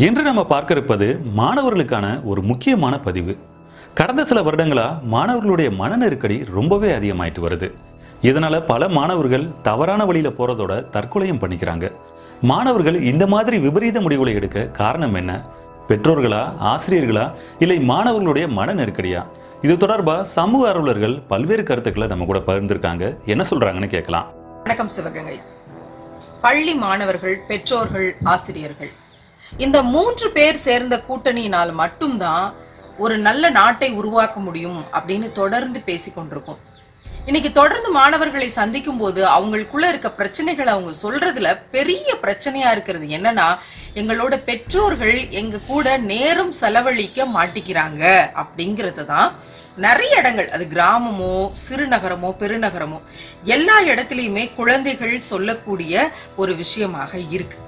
இன்று நம்ம பார்க்க இருப்பது மாணவர்களுக்கான ஒரு முக்கியமான பதிவு. கடந்த சில வருடங்களா மாணவர்களுடைய மன நெருக்கடி ரொம்பவே அதிகமாயிட்டு வருது. இதனால பல மாணவர்கள் தவறான வழியில போறதோட தற்கொலையும் பண்ணிக்கிறாங்க. மாணவர்கள் இந்த மாதிரி விபரீத முடிவுகளை எடுக்க காரணம் என்ன? பெற்றோர்களா ஆசிரியர்களா இல்லை மாணவர்களுடைய மன நெருக்கடியா? இது தொடர்பா சமூக அலுவலர்கள் பல்வேறு கருத்துக்களை நம்ம கூட பகிர்ந்திருக்காங்க. என்ன சொல்றாங்கன்னு கேட்கலாம். வணக்கம் சிவகங்கை. பள்ளி மாணவர்கள் பெற்றோர்கள் ஆசிரியர்கள். இந்த மூன்று பேர் சேர்ந்த கூட்டணியினால் மட்டும்தான் ஒரு நல்ல நாட்டை உருவாக்க முடியும் அப்படின்னு தொடர்ந்து பேசிக்கொண்டிருக்கோம் இன்னைக்கு தொடர்ந்து மாணவர்களை சந்திக்கும் போது அவங்களுக்குள்ள இருக்க பிரச்சனைகளை அவங்க சொல்றதுல பெரிய பிரச்சனையா இருக்கிறது என்னன்னா எங்களோட பெற்றோர்கள் எங்க கூட நேரம் செலவழிக்க மாட்டிக்கிறாங்க அப்படிங்கிறது தான் நிறைய இடங்கள். அது கிராமமோ சிறுநகரமோ பெருநகரமோ எல்லா இடத்துலையுமே குழந்தைகள் சொல்லக்கூடிய ஒரு விஷயமாக இருக்கு.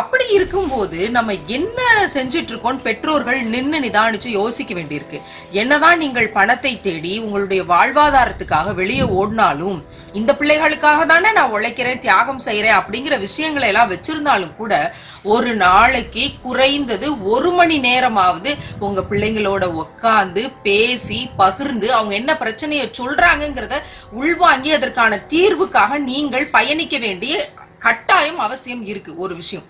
அப்படி இருக்கும்போது நம்ம என்ன செஞ்சுட்டு இருக்கோம் பெற்றோர்கள் நின்று நிதானிச்சு யோசிக்க வேண்டியிருக்கு. என்னதான் நீங்கள் பணத்தை தேடி உங்களுடைய வாழ்வாதாரத்துக்காக வெளியே ஓடினாலும் இந்த பிள்ளைகளுக்காக தானே நான் உழைக்கிறேன் தியாகம் செய்யறேன் அப்படிங்கிற விஷயங்களை எல்லாம் வச்சிருந்தாலும் கூட ஒரு நாளைக்கு குறைந்தது ஒரு மணி நேரமாவது உங்க பிள்ளைங்களோட உட்காந்து பேசி பகிர்ந்து அவங்க என்ன பிரச்சனையை சொல்றாங்கிறத உள்வாங்கி அதற்கான தீர்வுக்காக நீங்கள் பயணிக்க வேண்டிய கட்டாயம் அவசியம் இருக்கு. ஒரு விஷயம்.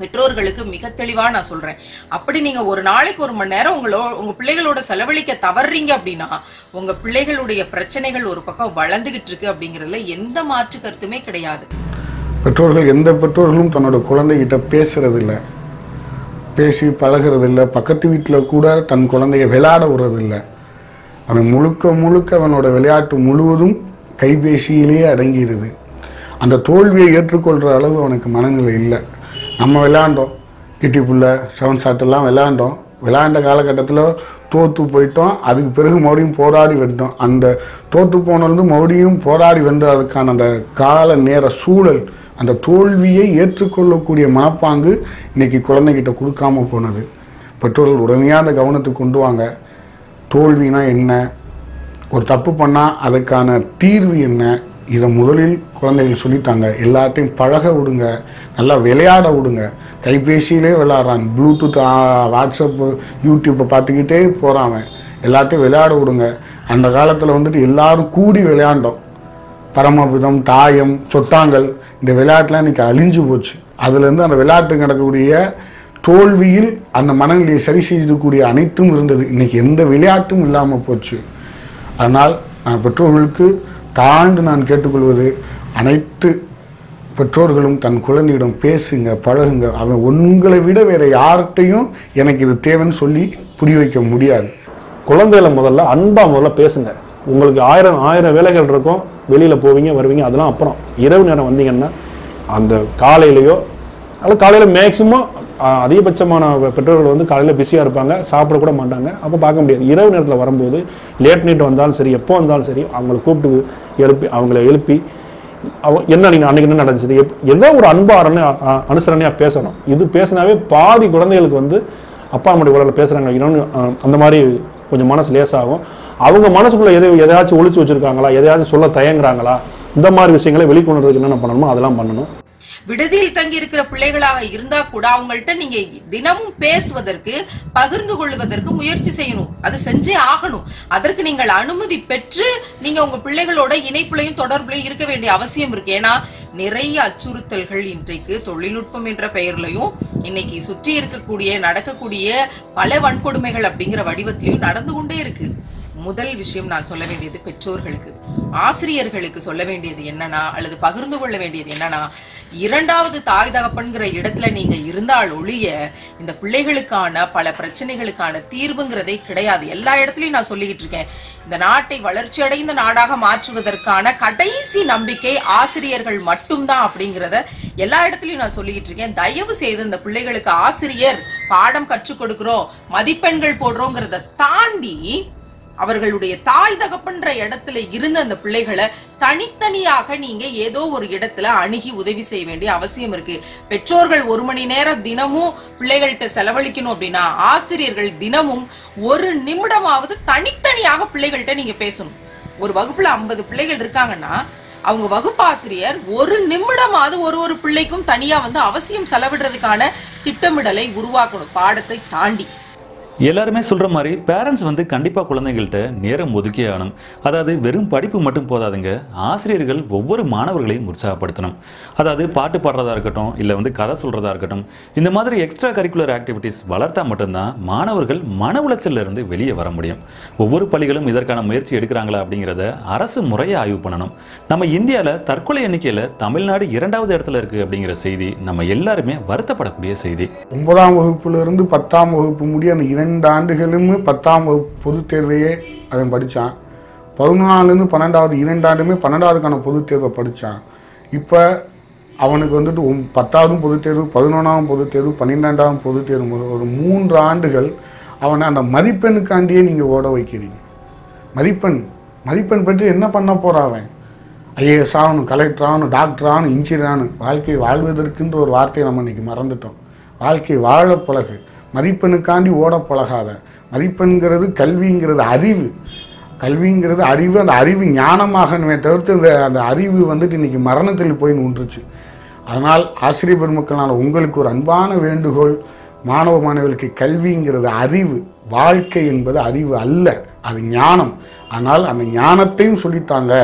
பெற்றோர்களுக்கு மிக தெளிவாக நான் சொல்கிறேன் அப்படி நீங்கள் ஒரு நாளைக்கு ஒரு மணி நேரம் உங்களோ உங்கள் பிள்ளைகளோட செலவழிக்க தவறுறீங்க அப்படின்னா உங்கள் பிள்ளைகளுடைய பிரச்சனைகள் ஒரு பக்கம் வளர்ந்துகிட்டு இருக்கு அப்படிங்கிறதுல எந்த மாற்று கருத்துமே கிடையாது. பெற்றோர்கள் எந்த பெற்றோர்களும் தன்னோட குழந்தைகிட்ட பேசுறதில்ல. பேசி பழகுறதில்ல. பக்கத்து வீட்டில் கூட தன் குழந்தைய விளையாட விடுறதில்ல. அவன் முழுக்க முழுக்க அவனோட விளையாட்டு முழுவதும் கைபேசியிலேயே அடங்கிடுது அந்த தோல்வியை ஏற்றுக்கொள்கிற அளவு அவனுக்கு மனநிலை இல்லை. நம்ம விளாண்டோம். கிட்டி புள்ளை செவன் சாட்டெல்லாம் விளாண்டோம். விளாண்ட காலகட்டத்தில் தோற்று போயிட்டோம். அதுக்கு பிறகு மறுபடியும் போராடி வென்றோம். அந்த தோற்று போனது மறுபடியும் போராடி வென்றதுக்கான அந்த கால நேர சூழல் அந்த தோல்வியை ஏற்றுக்கொள்ளக்கூடிய மனப்பாங்கு இன்னைக்கு குழந்தைகிட்ட கொடுக்காம போனது. பெற்றோர்கள் உடனே அந்த கவனத்துக்கு கொண்டு வாங்க. தோல்வினா என்ன? ஒரு தப்பு பண்ணால் அதுக்கான தீர்வு என்ன? இதை முதலில் குழந்தைகள் சொல்லித்தாங்க எல்லாத்தையும் பழக விடுங்க நல்லா விளையாட விடுங்க. கைபேசியிலே விளையாடுறான் ப்ளூடூத் வாட்ஸ்அப்பு யூடியூப்பை பார்த்துக்கிட்டே போகிறான் எல்லாத்தையும் விளையாட விடுங்க. அந்த காலத்தில் வந்துட்டு எல்லாரும் கூடி விளையாண்டோம். பரமபிதம் தாயம் சொட்டாங்கல் இந்த விளையாட்டுலாம் இன்றைக்கி அழிஞ்சு போச்சு. அதுலேருந்து அந்த விளையாட்டு நடக்கக்கூடிய தோல்வியில் அந்த மனநிலையை சரி செய்யக்கூடிய அனைத்தும் இருந்தது. இன்றைக்கி எந்த விளையாட்டும் இல்லாமல் போச்சு. அதனால் நான் பெற்றோர்களுக்கு தாழ்ந்து நான் கேட்டுக்கொள்வது அனைத்து பெற்றோர்களும் தன் குழந்தையிடம் பேசுங்க பழகுங்க. அவன் உங்களை விட வேற யார்கிட்டையும் எனக்கு இது தேவைன்னு சொல்லி புரிய வைக்க முடியாது. குழந்தைகளை முதல்ல அன்பா முதல்ல பேசுங்க. உங்களுக்கு ஆயிரம் ஆயிரம் வேலைகள் இருக்கும். வெளியில போவீங்க வருவீங்க அதெல்லாம் அப்புறம். இரவு நேரம் வந்தீங்கன்னா அந்த காலையிலையோ அல்லது காலையில மேக்சிமம் அதிகபட்சமான பெற்றோர்கள் வந்து காலையில் பிஸியாக இருப்பாங்க சாப்பிட கூட மாட்டாங்க. அப்போ பார்க்க முடியாது. இரவு நேரத்தில் வரும்போது லேட் நைட் வந்தாலும் சரி எப்போ வந்தாலும் சரி அவங்கள கூப்பிட்டு எழுப்பி அவங்கள எழுப்பி அவ என்ன நீங்கள் அன்றைக்கி என்ன நடந்துச்சு? எப்- ஏதோ ஒரு அன்பாரணை அனுசரணையாக பேசணும். இது பேசினாவே பாதி குழந்தைகளுக்கு வந்து அப்பா அம்மா உடலில் பேசுகிறாங்க இன்னொன்று அந்த மாதிரி கொஞ்சம் மனசு லேசாகும் அவங்க மனசுக்குள்ள எதை எதையாச்சும் ஒழிச்சு வச்சுருக்காங்களா? எதையாச்சும் சொல்ல தயங்குறாங்களா? இந்த மாதிரி விஷயங்களை வெளிக்கொணர்றதுக்கு என்னென்ன பண்ணணுமோ அதெல்லாம் பண்ணணும். விடுதியில் தங்கி இருக்கிற பிள்ளைகளாக இருந்தா கூட அவங்கள்ட்ட நீங்க தினமும் பேசுவதற்கு பகிர்ந்து கொள்வதற்கு முயற்சி செய்யணும். அது செஞ்சே ஆகணும். அதற்கு நீங்கள் அனுமதி பெற்று நீங்க உங்க பிள்ளைகளோட இணைப்புலையும் தொடர்புலையும் இருக்க வேண்டிய அவசியம் இருக்கு. ஏன்னா நிறைய அச்சுறுத்தல்கள் இன்றைக்கு தொழில்நுட்பம் என்ற பெயர்லையும் இன்னைக்கு சுற்றி இருக்கக்கூடிய நடக்கக்கூடிய பல வன்கொடுமைகள் அப்படிங்கிற வடிவத்திலையும் நடந்து கொண்டே இருக்கு. முதல் விஷயம் நான் சொல்ல வேண்டியது பெற்றோர்களுக்கு ஆசிரியர்களுக்கு சொல்ல வேண்டியது என்னன்னா அல்லது பகிர்ந்து கொள்ள வேண்டியது என்னன்னா இரண்டாவது தாய் தகப்பன்கிற இடத்துல நீங்க இருந்தால் ஒழிய இந்த பிள்ளைகளுக்கான பல பிரச்சனைகளுக்கான தீர்வுங்கிறதே கிடையாது. எல்லா இடத்துலையும் நான் சொல்லிக்கிட்டு இருக்கேன். இந்த நாட்டை வளர்ச்சி அடைந்த நாடாக மாற்றுவதற்கான கடைசி நம்பிக்கை ஆசிரியர்கள் மட்டும்தான் அப்படிங்கிறத எல்லா இடத்துலையும் நான் சொல்லிக்கிட்டு இருக்கேன். தயவு செய்து இந்த பிள்ளைகளுக்கு ஆசிரியர் பாடம் கற்றுக் கொடுக்கிறோம் மதிப்பெண்கள் போடுறோங்கிறத தாண்டி அவர்களுடைய தாய் தகப்பன்ற இடத்துல இருந்த அந்த பிள்ளைகளை தனித்தனியாக நீங்க ஏதோ ஒரு இடத்துல அணுகி உதவி செய்ய வேண்டிய அவசியம் இருக்கு. பெற்றோர்கள் ஒரு மணி நேரம் தினமும் பிள்ளைகள்கிட்ட செலவழிக்கணும் அப்படின்னா ஆசிரியர்கள் தினமும் ஒரு நிமிடமாவது தனித்தனியாக பிள்ளைகள்கிட்ட நீங்க பேசணும். ஒரு வகுப்புல ஐம்பது பிள்ளைகள் இருக்காங்கன்னா அவங்க வகுப்பாசிரியர் ஒரு நிமிடமாவது ஒரு ஒரு பிள்ளைக்கும் தனியா வந்து அவசியம் செலவிடுறதுக்கான திட்டமிடலை உருவாக்கணும். பாடத்தை தாண்டி. எல்லாருமே சொல்ற மாதிரி பேரண்ட்ஸ் வந்து கண்டிப்பா குழந்தைகள்கிட்ட நேரம் ஒதுக்கே ஆகணும். அதாவது வெறும் படிப்பு மட்டும் போதாதுங்க ஆசிரியர்கள் ஒவ்வொரு மாணவர்களையும் உற்சாகப்படுத்தணும். அதாவது பாட்டு பாடுறதா இருக்கட்டும் இல்லை வந்து கதை சொல்றதா இருக்கட்டும் இந்த மாதிரி எக்ஸ்ட்ரா கரிக்குலர் ஆக்டிவிட்டீஸ் வளர்த்தா மட்டும்தான் மாணவர்கள் மன உளைச்சல்ல இருந்து வெளியே வர முடியும். ஒவ்வொரு பள்ளிகளும் இதற்கான முயற்சி எடுக்கிறாங்களா அப்படிங்கிறத அரசு முறையை ஆய்வு பண்ணணும். நம்ம இந்தியாவில் தற்கொலை எண்ணிக்கையில் தமிழ்நாடு இரண்டாவது இடத்துல இருக்கு அப்படிங்கிற செய்தி நம்ம எல்லாருமே வருத்தப்படக்கூடிய செய்தி. ஒன்பதாம் வகுப்புல இருந்து பத்தாம் வகுப்பு முடிய அந்த இரண்டு ஆண்டுகளுமே பத்தாம் வகுப்பு பொதுத் தேர்வையே அவன் படித்தான் பதினொன்றாலேருந்து பன்னெண்டாவது இரண்டு ஆண்டுமே பன்னெண்டாவதுக்கான பொதுத் தேர்வை படித்தான் இப்போ அவனுக்கு வந்துட்டு பத்தாவதும் பொதுத் தேர்வு பதினொன்றாம் பொதுத் தேர்வு பன்னிரெண்டாம் பொதுத் தேர்வு ஒரு மூன்று ஆண்டுகள் அவனை அந்த மதிப்பெண்ணுக்காண்டியே நீங்கள் ஓட வைக்கிறீங்க. மதிப்பெண் மதிப்பெண் பற்றி என்ன பண்ண போகிறான் அவன்? ஐஏஎஸ் ஆகணும் கலெக்டர் ஆகணும் டாக்டர் ஆகணும் இன்ஜினியர் ஆகணும். வாழ்க்கை வாழ்வதற்குன்ற ஒரு வார்த்தையை நம்ம இன்றைக்கி மறந்துட்டோம். வாழ்க்கை வாழ பழகு. மதிப்பெண்ணுக்காண்டி ஓட பழகாத. மதிப்பெண்கிறது கல்விங்கிறது அறிவு. கல்விங்கிறது அறிவு அந்த அறிவு ஞானமாகணுமே தவிர்த்து இந்த அந்த அறிவு வந்துட்டு இன்றைக்கி மரணத்தில் போய் நின்றுச்சு. அதனால் ஆசிரியர் பெருமக்களான உங்களுக்கு ஒரு அன்பான வேண்டுகோள் மாணவ மாணவிகளுக்கு கல்விங்கிறது அறிவு. வாழ்க்கை என்பது அறிவு அல்ல அது ஞானம். ஆனால் அந்த ஞானத்தையும் சொல்லித்தாங்க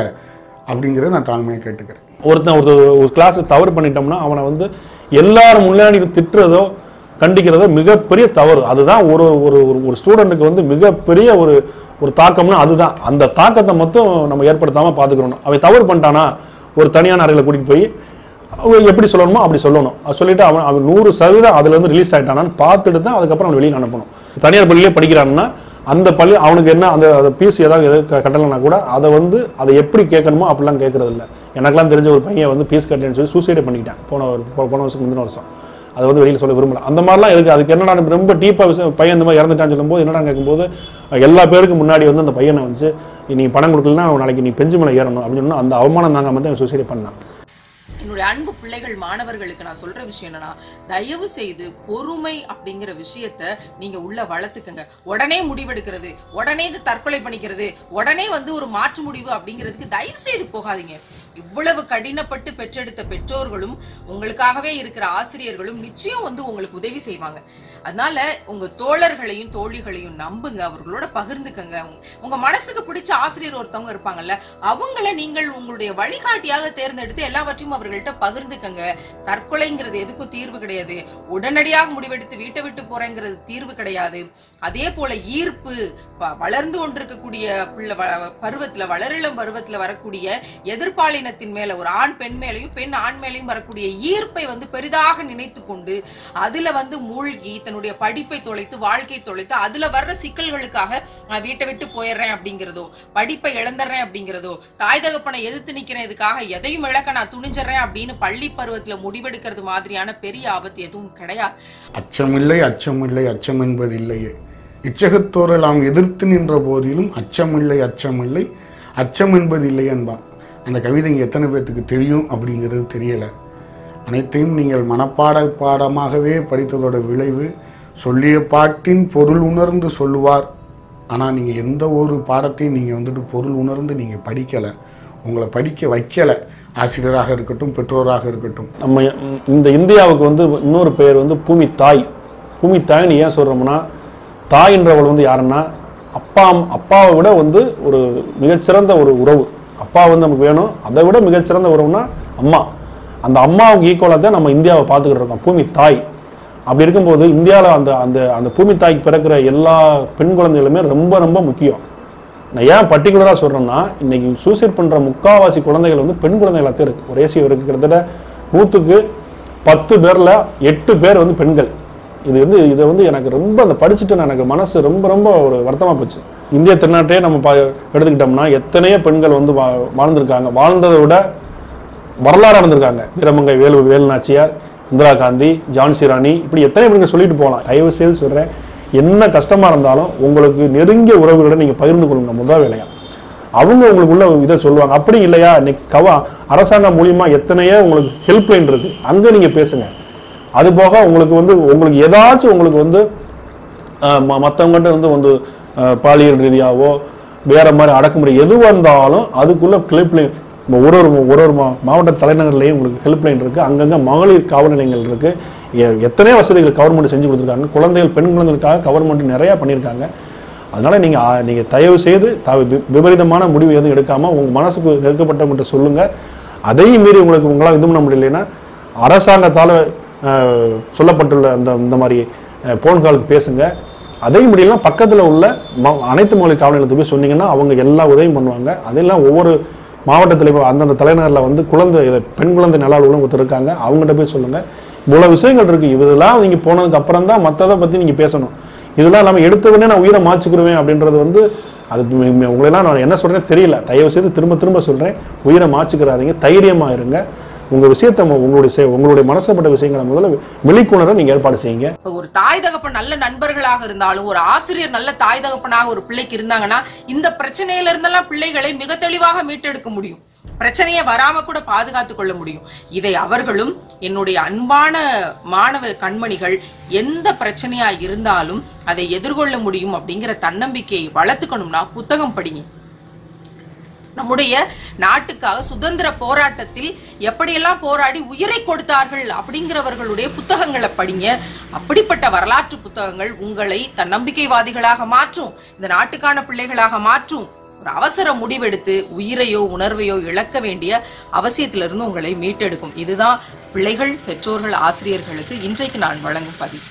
அப்படிங்கிறத நான் தாழ்மையாக கேட்டுக்கிறேன். ஒருத்தன் ஒரு ஒரு கிளாஸ் தவறு பண்ணிட்டோம்னா அவனை வந்து எல்லாரும் முன்னாடி திட்டுறதோ கண்டிக்கிறது மிகப்பெரிய தவறு. அதுதான் ஒரு ஒரு ஒரு ஒரு ஸ்டூடெண்ட்டுக்கு வந்து மிகப்பெரிய ஒரு ஒரு தாக்கம்னா அதுதான். அந்த தாக்கத்தை மட்டும் நம்ம ஏற்படுத்தாமல் பார்த்துக்கணும் அவன் தவறு பண்ணிட்டானா ஒரு தனியான அறையில் கூட்டிகிட்டு போய் எப்படி சொல்லணுமோ அப்படி சொல்லணும். அது சொல்லிட்டு அவன் அவன் நூறு சதவீதம் அதுலேருந்து ரிலீஸ் ஆகிட்டானான்னு பார்த்துட்டு தான் அதுக்கப்புறம் அவன் வெளியில் அனுப்பணும். தனியார் பள்ளியிலே படிக்கிறான்னா அந்த பள்ளி அவனுக்கு என்ன அந்த அதை பீஸ் ஏதாவது எது க- கட்டலைன்னா கூட அதை வந்து அதை எப்படி கேட்கணுமோ அப்படிலாம் கேட்கறது இல்லை எனக்கெல்லாம் தெரிஞ்ச ஒரு பையன் வந்து பீஸ் கட்டலன்னு சொல்லி சூசைடே பண்ணிக்கிட்டான். போன ஒரு போன வருஷம் முந்தின வருஷம். அதை வந்து வெளியில் சொல்ல விரும்பல. அந்த மாதிரிலாம் இருக்குது அதுக்கு என்னடா ரொம்ப டீப்பாக விஷயம் பையன் இந்த மாதிரி இறந்துட்டான்னு சொல்லும்போது என்னடா கேட்கும்போது எல்லா பேருக்கும் முன்னாடி வந்து அந்த பையனை வந்து நீ பணம் கொடுக்கலன்னா நாளைக்கு நீ பெஞ்சு மேலே ஏறணும். அப்படின்னு சொன்னால் அந்த அவமானம் தாங்க வந்து அவன் பண்ணான். என்னுடைய அன்பு பிள்ளைகள் மாணவர்களுக்கு நான் சொல்ற விஷயம் என்னன்னா தயவு செய்து பொறுமை அப்படிங்கிற விஷயத்த நீங்க உள்ள வளர்த்துக்கங்க. உடனே முடிவெடுக்கிறது உடனே இது தற்கொலை பண்ணிக்கிறது உடனே வந்து ஒரு மாற்று முடிவு அப்படிங்கிறதுக்கு தயவு செய்து போகாதீங்க. இவ்வளவு கடினப்பட்டு பெற்றெடுத்த பெற்றோர்களும் உங்களுக்காகவே இருக்கிற ஆசிரியர்களும் நிச்சயம் வந்து உங்களுக்கு உதவி செய்வாங்க. அதனால உங்க தோழர்களையும் தோழிகளையும் நம்புங்க அவர்களோட பகிர்ந்துக்கங்க. உங்க- மனசுக்கு பிடிச்ச ஆசிரியர் ஒருத்தவங்க இருப்பாங்கல்ல அவங்கள நீங்கள் உங்களுடைய வழிகாட்டியாக தேர்ந்தெடுத்து எல்லாவற்றையும் அவர்கள்ட்ட பகிர்ந்துக்கங்க. தற்கொலைங்கிறது எதுக்கும் தீர்வு கிடையாது. உடனடியாக முடிவெடுத்து வீட்டை விட்டு போறேங்கிறது தீர்வு கிடையாது. அதே போல ஈர்ப்பு வளர்ந்து கொண்டிருக்கக்கூடிய பிள்ளை வ- பருவத்துல வளரிளம் பருவத்துல வரக்கூடிய எதிர்பாலினத்தின் மேல ஒரு ஆண் பெண் மேலையும் பெண் ஆண் மேலையும் வரக்கூடிய ஈர்ப்பை வந்து பெரிதாக நினைத்து கொண்டு அதுல வந்து மூழ்கி தன்னுடைய படிப்பை தொலைத்து வாழ்க்கை தொலைத்து அதுல வர்ற சிக்கல்களுக்காக நான் வீட்டை விட்டு போயிடுறேன் அப்படிங்கிறதோ படிப்பை இழந்துடுறேன் அப்படிங்கிறதோ தாய் தகப்பனை எதிர்த்து நிக்கிறேன் இதுக்காக எதையும் இழக்க நான் துணிஞ்சிடுறேன் அப்படின்னு பள்ளி பருவத்துல முடிவெடுக்கிறது மாதிரியான பெரிய ஆபத்து எதுவும் கிடையாது. அச்சமில்லை அச்சமில்லை அச்சம் என்பது இல்லையே இச்சகத்தோரை நாம் எதிர்த்து நின்ற போதிலும் அச்சமில்லை அச்சமில்லை அச்சம் என்பது இல்லை என்பான். அந்த கவிதை எத்தனை பேர்த்துக்கு தெரியும் அப்படிங்கிறது தெரியலை. அனைத்தையும் நீங்கள் மனப்பாட பாடமாகவே படித்ததோட விளைவு சொல்லிய பாட்டின் பொருள் உணர்ந்து சொல்லுவார். ஆனால் நீங்கள் எந்த ஒரு பாடத்தையும் நீங்கள் வந்துட்டு பொருள் உணர்ந்து நீங்கள் படிக்கலை உங்களை படிக்க வைக்கலை. ஆசிரியராக இருக்கட்டும் பெற்றோராக இருக்கட்டும். நம்ம இந்த இந்தியாவுக்கு வந்து இன்னொரு பெயர் வந்து பூமி தாய். பூமி தாய்னு ஏன் சொல்கிறோம்னா தாயின்றவள் வந்து யாருன்னா அப்பா அப்பாவை விட வந்து ஒரு மிகச்சிறந்த ஒரு உறவு. அப்பா வந்து நமக்கு வேணும் அதை விட மிகச்சிறந்த உறவுனா அம்மா. அந்த அம்மாவுக்கு ஈக்குவலாக தான் நம்ம இந்தியாவை பார்த்துக்கிட்டு இருக்கோம். பூமி தாய். அப்படி இருக்கும்போது இந்தியாவில் அந்த அந்த அந்த பூமி தாய்க்கு பிறக்கிற எல்லா பெண் குழந்தைகளுமே ரொம்ப ரொம்ப முக்கியம். நான் ஏன் பர்டிகுலராக சொல்கிறேன்னா இன்னைக்கு சூசைட் பண்ணுற முக்காவாசி குழந்தைகள் வந்து பெண் குழந்தைகளாக தான் இருக்குது ஒரு ரேசியோ இருக்குது கிட்டத்தட்ட நூற்றுக்கு பத்து பேரில் எட்டு பேர் வந்து பெண்கள். இது வந்து இதை வந்து எனக்கு ரொம்ப அந்த படிச்சுட்டு நான். எனக்கு மனசு ரொம்ப ரொம்ப ஒரு வருத்தமாக போச்சு. இந்திய திருநாட்டையே நம்ம பா எடுத்துக்கிட்டோம்னா எத்தனையோ பெண்கள் வந்து வா வாழ்ந்திருக்காங்க. வாழ்ந்ததை விட வரலாறு நடந்திருக்காங்க வீரமங்கை வேலு வேலுநாச்சியார் இந்திரா காந்தி ஜான்சி ராணி இப்படி எத்தனை பேருங்க சொல்லிட்டு போகலாம். தயவு செய்து சொல்கிறேன் என்ன கஷ்டமாக இருந்தாலும் உங்களுக்கு நெருங்கிய உறவுகளை நீங்கள் பகிர்ந்து கொள்ளுங்க. முதல் வேலையா. அவங்க உங்களுக்குள்ள இதை சொல்லுவாங்க. அப்படி இல்லையா? இன்னைக்கு கவா அரசாங்கம் மூலியமா எத்தனையோ உங்களுக்கு ஹெல்ப்லைன் இருக்கு. அங்கே நீங்கள் பேசுங்க. அது போக உங்களுக்கு வந்து உங்களுக்கு ஏதாச்சும் உங்களுக்கு வந்து மற்றவங்ககிட்ட வந்து வந்து பாலியல் ரீதியாவோ வேற மாதிரி அடக்குமுறை எதுவாக இருந்தாலும் அதுக்குள்ள கிளிப்லைன் நம்ம ஒரு ஒரு ஒரு ஒரு மா- மாவட்ட தலைநகர்லேயும் உங்களுக்கு ஹெல்ப்லைன் இருக்குது அங்கங்கே மகளிர் காவல் நிலையங்கள் இருக்குது எத்தனையோ வசதிகள் கவர்மெண்ட் செஞ்சு கொடுத்துருக்காங்க. குழந்தைகள் பெண் குழந்தைகளுக்காக கவர்மெண்ட் நிறையா பண்ணியிருக்காங்க. அதனால் நீங்கள் நீங்கள் தயவு செய்து த வி- விபரீதமான முடிவு எதுவும் எடுக்காமல் உங்கள் மனசுக்கு நெருக்கப்பட்டவங்கள்ட்ட சொல்லுங்கள் அதையும் மீறி உங்களுக்கு உங்களால் இது பண்ண முடியலைன்னா அரசாங்கத்தால் சொல்லப்பட்டுள்ள அந்த இந்த மாதிரி போன் காலுக்கு பேசுங்க. அதையும் முடியலாம் பக்கத்தில் உள்ள ம- அனைத்து மகளிர் காவல் நிலையத்துக்கு போய் சொன்னீங்கன்னா அவங்க எல்லா உதவியும் பண்ணுவாங்க. அதெல்லாம் ஒவ்வொரு மாவட்டத்தில் இப்போ அந்தந்த தலைநகரில் வந்து குழந்தை பெண் குழந்தை நல அலுவலகம் ஒருத்தர் இருக்காங்க அவங்ககிட்ட போய் சொல்லுங்கள் இவ்வளோ விஷயங்கள் இருக்குது இதெல்லாம் நீங்கள் போனதுக்கு அப்புறம் தான் மற்றதை பற்றி நீங்கள் பேசணும். இதெல்லாம் நம்ம எடுத்த உடனே நான் உயிரை மாச்சுக்கிடுவேன் அப்படின்றது வந்து அது உங்களெல்லாம் நான் என்ன சொல்கிறேன்னு தெரியல. தயவு செய்து திரும்ப திரும்ப சொல்கிறேன் உயிரை மாச்சுக்கிறாதீங்க தைரியமாக இருங்க. உங்க விஷயத்தை உங்களுடைய உங்களுடைய மனசப்பட்ட விஷயங்களை முதல்ல வெளிக்கொணர நீங்கள் ஏற்பாடு செய்யுங்க. ஒரு தாய் தகப்பன் நல்ல நண்பர்களாக இருந்தாலும் ஒரு ஆசிரியர் நல்ல தாய் தகப்பனாக ஒரு பிள்ளைக்கு இருந்தாங்கன்னா இந்த பிரச்சனையில இருந்தெல்லாம் பிள்ளைகளை மிக தெளிவாக மீட்டெடுக்க முடியும். பிரச்சனையை வராம கூட பாதுகாத்துக் கொள்ள முடியும். இதை அவர்களும் என்னுடைய அன்பான மாணவ கண்மணிகள் எந்த பிரச்சனையா இருந்தாலும் அதை எதிர்கொள்ள முடியும் அப்படிங்கிற தன்னம்பிக்கையை வளர்த்துக்கணும்னா புத்தகம் படிங்க. நம்முடைய நாட்டுக்காக சுதந்திர போராட்டத்தில் எப்படியெல்லாம் போராடி உயிரை கொடுத்தார்கள் அப்படிங்கிறவர்களுடைய புத்தகங்களை படிங்க. அப்படிப்பட்ட வரலாற்று புத்தகங்கள் உங்களை தன்னம்பிக்கைவாதிகளாக மாற்றும் இந்த நாட்டுக்கான பிள்ளைகளாக மாற்றும். ஒரு அவசர முடிவெடுத்து உயிரையோ உணர்வையோ இழக்க வேண்டிய அவசியத்திலிருந்து உங்களை மீட்டெடுக்கும். இதுதான் பிள்ளைகள் பெற்றோர்கள் ஆசிரியர்களுக்கு இன்றைக்கு நான் வழங்கும் பதிவு.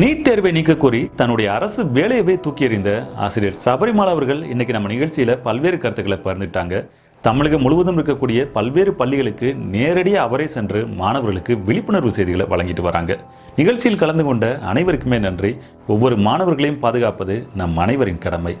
நீட் தேர்வை நீக்க கோரி தன்னுடைய அரசு வேலையவே தூக்கி எறிந்த ஆசிரியர் சபரிமலா அவர்கள் இன்னைக்கு நம்ம நிகழ்ச்சியில பல்வேறு கருத்துக்களை பகிர்ந்துட்டாங்க தமிழகம் முழுவதும் இருக்கக்கூடிய பல்வேறு பள்ளிகளுக்கு நேரடியாக அவரே சென்று மாணவர்களுக்கு விழிப்புணர்வு செய்திகளை வழங்கிட்டு வராங்க. நிகழ்ச்சியில் கலந்து கொண்ட அனைவருக்குமே நன்றி. ஒவ்வொரு மாணவர்களையும் பாதுகாப்பது நம் அனைவரின் கடமை.